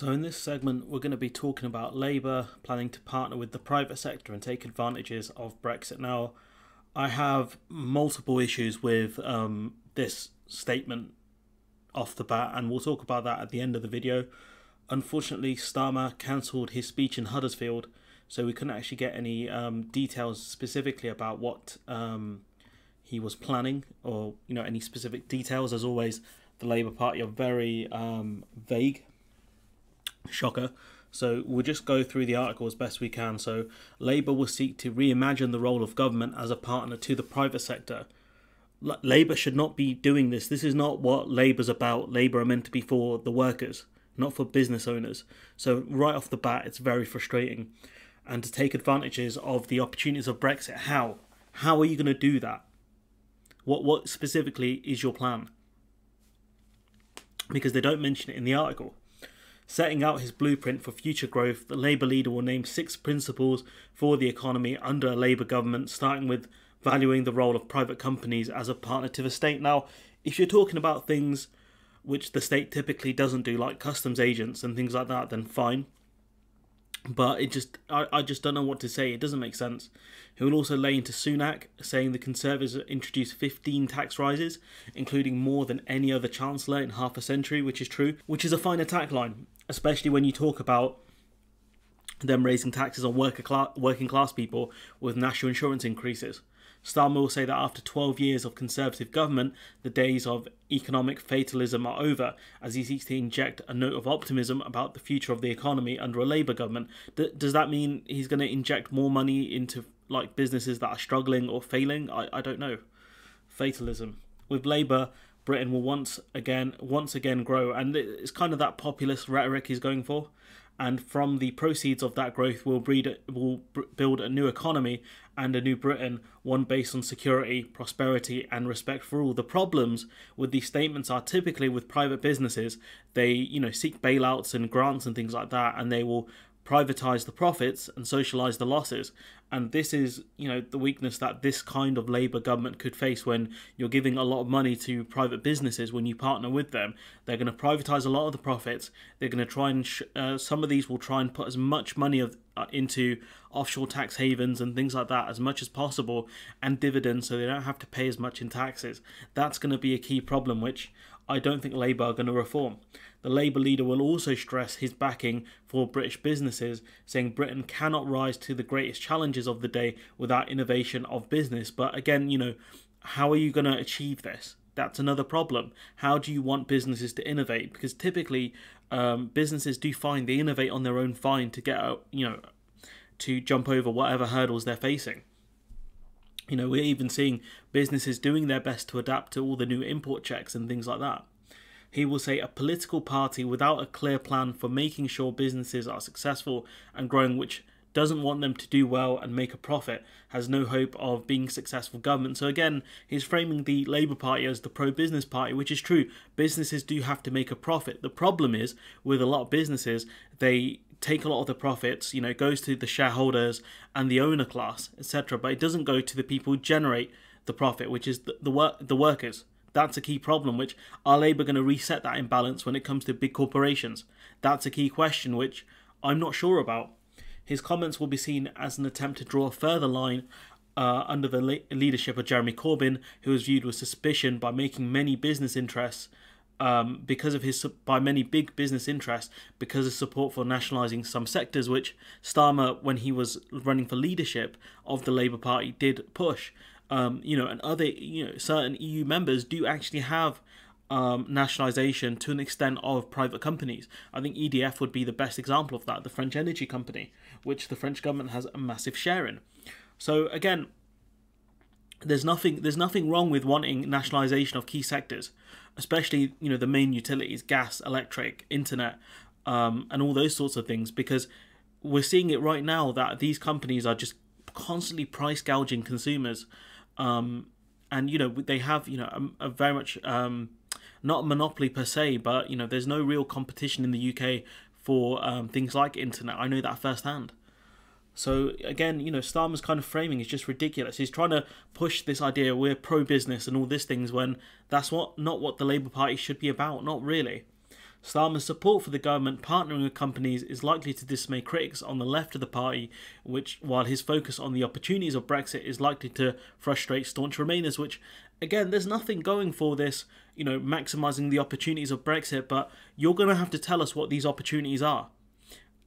So, in this segment, we're going to be talking about Labour planning to partner with the private sector and take advantages of Brexit. Now, I have multiple issues with um, this statement off the bat, and we'll talk about that at the end of the video. Unfortunately, Starmer cancelled his speech in Huddersfield, so we couldn't actually get any um, details specifically about what um, he was planning or you know any specific details. As always, the Labour Party are very um, vague Shocker. So we'll just go through the article as best we can. So Labour will seek to reimagine the role of government as a partner to the private sector. Labour should not be doing this. This is not what Labour's about. Labour are meant to be for the workers, not for business owners. So right off the bat, it's very frustrating. And to take advantages of the opportunities of Brexit, how? How are you going to do that? What what specifically is your plan? Because they don't mention it in the article. Setting out his blueprint for future growth, the Labour leader will name six principles for the economy under a Labour government, starting with valuing the role of private companies as a partner to the state. Now, if you're talking about things which the state typically doesn't do, like customs agents and things like that, then fine but it just I, I just don't know what to say. It doesn't make sense. He will also lay into Sunak, saying the Conservatives introduced 15 tax rises, including more than any other chancellor in half a century, which is true, which is a fine attack line, especially when you talk about them raising taxes on worker working class people with national insurance increases. Starmer will say that after 12 years of Conservative government, the days of economic fatalism are over, as he seeks to inject a note of optimism about the future of the economy under a Labour government. D- does that mean he's going to inject more money into like businesses that are struggling or failing? I, I don't know. Fatalism. With Labour, Britain will once again once again grow, and it's kind of that populist rhetoric he's going for and from the proceeds of that growth will breed will build a new economy and a new Britain, one based on security, prosperity, and respect for all. The problems with these statements are typically with private businesses. They, you know, seek bailouts and grants and things like that, and they will privatize the profits and socialize the losses. And this is, you know, the weakness that this kind of Labour government could face when you're giving a lot of money to private businesses when you partner with them. They're going to privatize a lot of the profits. They're going to try and, uh, some of these will try and put as much money of, uh, into offshore tax havens and things like that as much as possible and dividends so they don't have to pay as much in taxes. That's going to be a key problem, which I don't think Labour are going to reform. The Labour leader will also stress his backing for British businesses, saying Britain cannot rise to the greatest challenges of the day without innovation of business. But again, you know, how are you going to achieve this? That's another problem. How do you want businesses to innovate? Because typically, um, businesses do find they innovate on their own fine to get out, you know, to jump over whatever hurdles they're facing. You know, we're even seeing businesses doing their best to adapt to all the new import checks and things like that. He will say a political party without a clear plan for making sure businesses are successful and growing, which doesn't want them to do well and make a profit, has no hope of being successful government. So again, he's framing the Labour Party as the pro-business party, which is true. Businesses do have to make a profit. The problem is with a lot of businesses, they take a lot of the profits, you know, goes to the shareholders and the owner class, etc. But it doesn't go to the people who generate the profit, which is the, the work the workers. That's a key problem, which are Labour going to reset that imbalance when it comes to big corporations? That's a key question, which I'm not sure about. His comments will be seen as an attempt to draw a further line uh, under the le- leadership of Jeremy Corbyn, who was viewed with suspicion by making many business interests. Um, because of his by many big business interests because of support for nationalising some sectors, which Starmer, when he was running for leadership of the Labour Party, did push um, you know, and other, you know, certain EU members do actually have um, nationalisation to an extent of private companies. I think EDF would be the best example of that, the French energy company, which the French government has a massive share in. So again, there's nothing there's nothing wrong with wanting nationalisation of key sectors, especially you know the main utilities, gas, electric, internet, um, and all those sorts of things, because we're seeing it right now that these companies are just constantly price gouging consumers um, and you know they have you know a, a very much um, not a monopoly per se, but you know there's no real competition in the UK for um, things like internet. I know that firsthand. So again, you know, Starmer's kind of framing is just ridiculous. He's trying to push this idea we're pro business and all these things when that's what not what the Labour Party should be about. Not really. Starmer's support for the government partnering with companies is likely to dismay critics on the left of the party, which, while his focus on the opportunities of Brexit is likely to frustrate staunch Remainers, which, again, there's nothing going for this, you know, maximising the opportunities of Brexit, but you're going to have to tell us what these opportunities are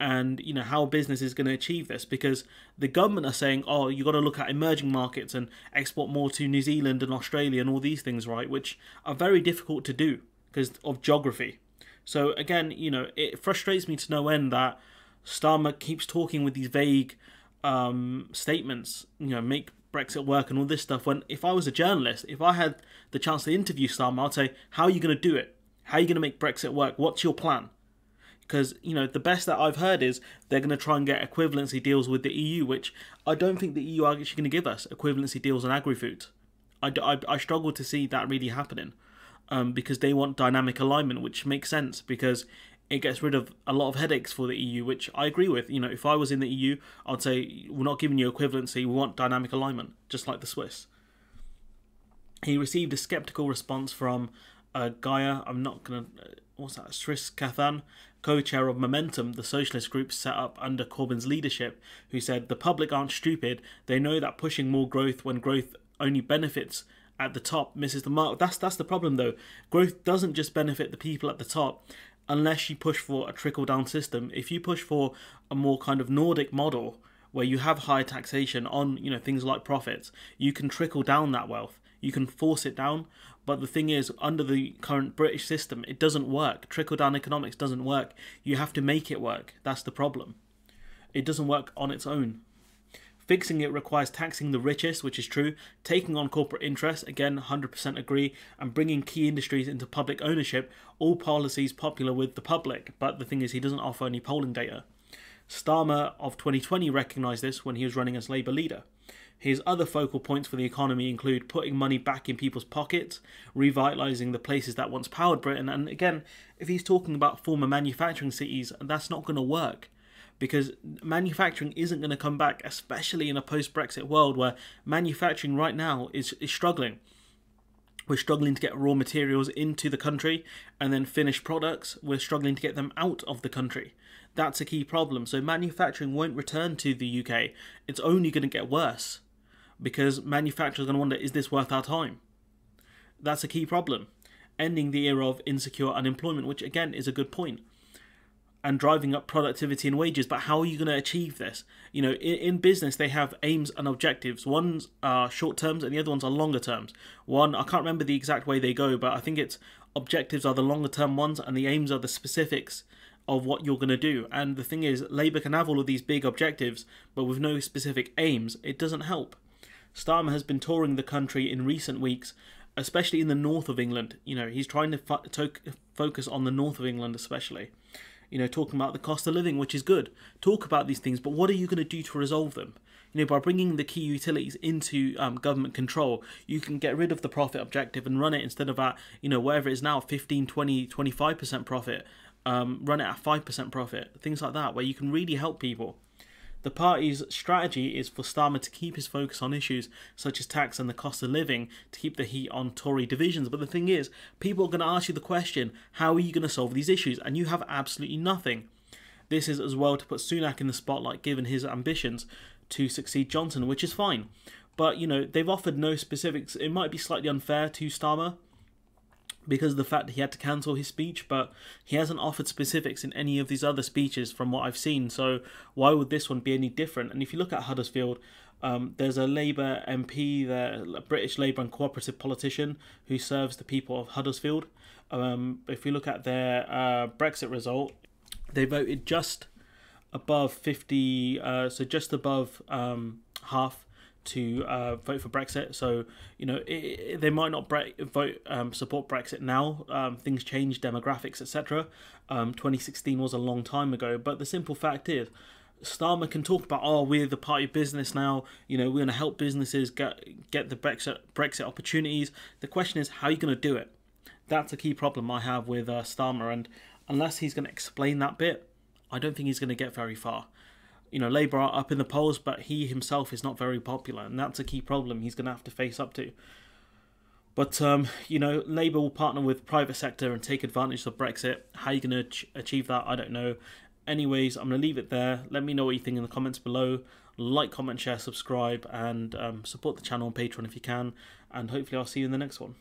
and you know how business is going to achieve this because the government are saying oh you got to look at emerging markets and export more to New Zealand and Australia and all these things right which are very difficult to do because of geography so again, you know, it frustrates me to no end that Starmer keeps talking with these vague um, statements. You know, make Brexit work and all this stuff. When if I was a journalist, if I had the chance to interview Starmer, I'd say, "How are you going to do it? How are you going to make Brexit work? What's your plan?" Because you know the best that I've heard is they're going to try and get equivalency deals with the EU, which I don't think the EU are actually going to give us equivalency deals on agri-food. I, I, I struggle to see that really happening um, because they want dynamic alignment, which makes sense because it gets rid of a lot of headaches for the EU, which I agree with. You know, if I was in the EU, I'd say we're not giving you equivalency, we want dynamic alignment, just like the Swiss. He received a skeptical response from uh, Gaya. I'm not gonna. Uh, what's that? Srivatsan, co-chair of Momentum, the socialist group set up under Corbyn's leadership, who said the public aren't stupid. They know that pushing more growth when growth only benefits at the top misses the mark. That's that's the problem though. Growth doesn't just benefit the people at the top unless you push for a trickle down system. If you push for a more kind of Nordic model where you have high taxation on, you know, things like profits, you can trickle down that wealth. You can force it down, but the thing is under the current British system it doesn't work. Trickle down economics doesn't work. You have to make it work. That's the problem. It doesn't work on its own. Fixing it requires taxing the richest, which is true, taking on corporate interests, again, 100% agree, and bringing key industries into public ownership, all policies popular with the public. But the thing is, he doesn't offer any polling data. Starmer of 2020 recognised this when he was running as Labour leader. His other focal points for the economy include putting money back in people's pockets, revitalising the places that once powered Britain, and again, if he's talking about former manufacturing cities, that's not going to work because manufacturing isn't going to come back, especially in a post Brexit world where manufacturing right now is, is struggling. We're struggling to get raw materials into the country and then finished products, we're struggling to get them out of the country. That's a key problem. So, manufacturing won't return to the UK. It's only going to get worse because manufacturers are going to wonder is this worth our time? That's a key problem. Ending the era of insecure unemployment, which again is a good point and driving up productivity and wages. But how are you going to achieve this? You know, in, in business, they have aims and objectives. One's are short terms and the other ones are longer terms. One, I can't remember the exact way they go, but I think it's objectives are the longer term ones and the aims are the specifics of what you're going to do. And the thing is, Labour can have all of these big objectives, but with no specific aims, it doesn't help. Starmer has been touring the country in recent weeks, especially in the north of England. You know, he's trying to, fo- to focus on the north of England, especially you know, talking about the cost of living, which is good. Talk about these things, but what are you going to do to resolve them? You know, by bringing the key utilities into um, government control, you can get rid of the profit objective and run it instead of at, you know, wherever it is now, 15, 20, 25% profit, um, run it at 5% profit, things like that, where you can really help people. The party's strategy is for Starmer to keep his focus on issues such as tax and the cost of living to keep the heat on Tory divisions. But the thing is, people are going to ask you the question how are you going to solve these issues? And you have absolutely nothing. This is as well to put Sunak in the spotlight given his ambitions to succeed Johnson, which is fine. But, you know, they've offered no specifics. It might be slightly unfair to Starmer because of the fact that he had to cancel his speech, but he hasn't offered specifics in any of these other speeches from what I've seen. So why would this one be any different? And if you look at Huddersfield, um, there's a Labour MP there, a British Labour and cooperative politician who serves the people of Huddersfield. Um, if you look at their uh, Brexit result, they voted just above 50, uh, so just above um, half to uh, vote for Brexit. So you know it, it, they might not bre- vote um, support Brexit now. Um, things change, demographics, etc. Um, 2016 was a long time ago, but the simple fact is. Starmer can talk about, oh, we're the party of business now. You know, we're going to help businesses get get the Brexit Brexit opportunities. The question is, how are you going to do it? That's a key problem I have with uh, Starmer, and unless he's going to explain that bit, I don't think he's going to get very far you know, Labour are up in the polls, but he himself is not very popular, and that's a key problem he's going to have to face up to. But um, you know, Labour will partner with private sector and take advantage of Brexit. How are you going to ch- achieve that? I don't know. Anyways, I'm going to leave it there. Let me know what you think in the comments below. Like, comment, share, subscribe, and um, support the channel on Patreon if you can. And hopefully, I'll see you in the next one.